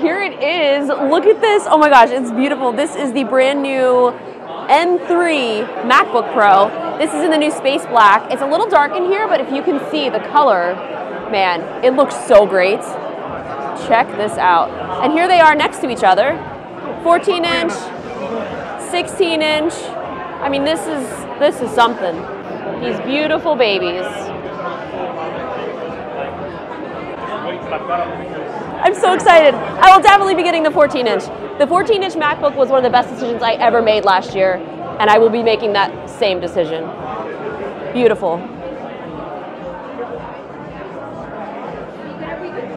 Here it is. Look at this. Oh my gosh, it's beautiful. This is the brand new M3 MacBook Pro. This is in the new space black. It's a little dark in here, but if you can see the color, man, it looks so great. Check this out. And here they are next to each other. 14 inch, 16 inch. I mean, this is this is something. These beautiful babies. I'm so excited. I will definitely be getting the 14 inch. The 14 inch MacBook was one of the best decisions I ever made last year, and I will be making that same decision. Beautiful.